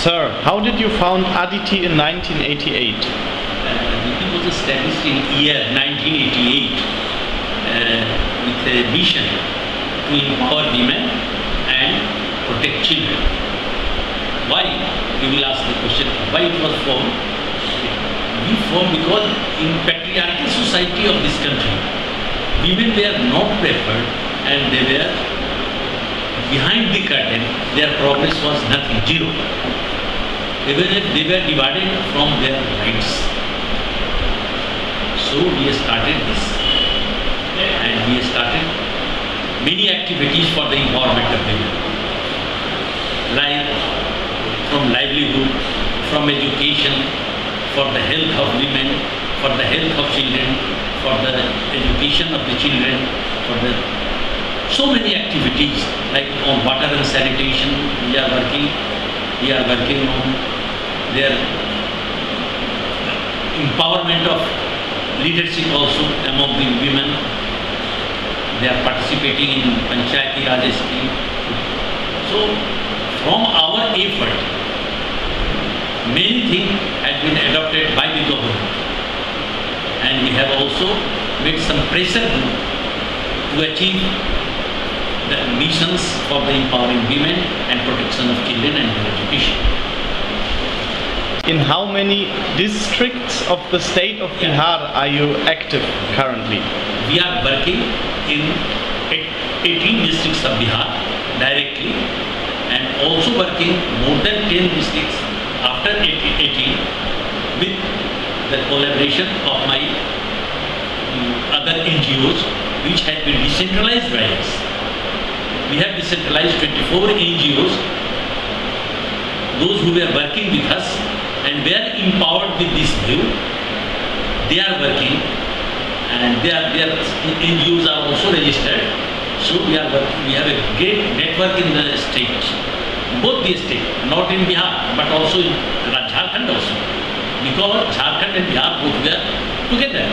Sir, how did you found ADITHI in 1988? Uh, was established in year 1988 uh, with a mission to empower women and protect children. Why? You will ask the question, why it was formed? We formed because in patriarchal society of this country, women were not preferred and they were behind the curtain, their progress was nothing, zero. Even if they were divided from their rights. So we started this and we started many activities for the empowerment of women. Like from livelihood, from education, for the health of women, for the health of children, for the education of the children, for the so many activities like on water and sanitation we are working we are working on their empowerment of leadership also among the women. They are participating in panchayati raj scheme. So from our effort many things have been adopted by the government. And we have also made some pressure to achieve the missions of the empowering women and protection of children and education. In how many districts of the state of Bihar are you active currently? We are working in 18 districts of Bihar directly and also working more than 10 districts after 18 with the collaboration of my um, other NGOs which have been decentralized by us. We have decentralized 24 NGOs, those who were working with us and they are empowered with this view, they are working and their, their NGOs are also registered. So we are working, we have a great network in the state, both the state, not in Bihar, but also in Jharkhand also. Because Jharkhand and Bihar both were together.